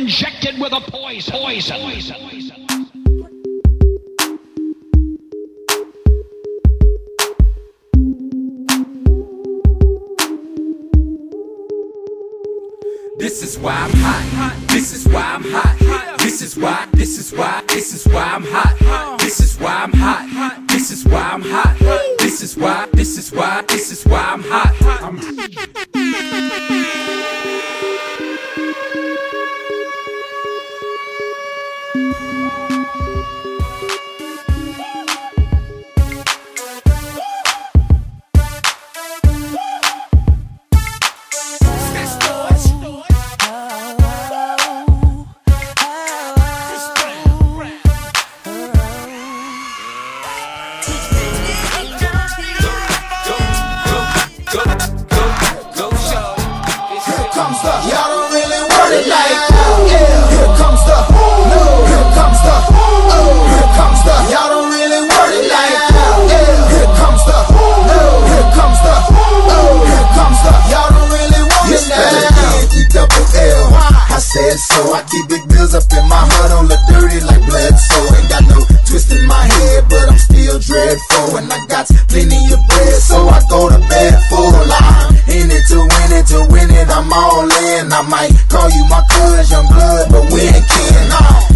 injected with a poison. poison. This is why I'm hot. This is why I'm hot. This is why. This is why. This is why I'm hot. This is why I'm hot. This is why I'm hot. This is why. This is why. This is why I'm hot. I'm y'all don't really want it like said so. I keep big bills up in my hood on the dirty like blood. So ain't got no twist in my head, but I'm still dreadful. And I got plenty of bread, so I go to bed full. I'm in it to win it, to win it. I'm all in. I might call you my cuz, young blood, but we ain't kin. You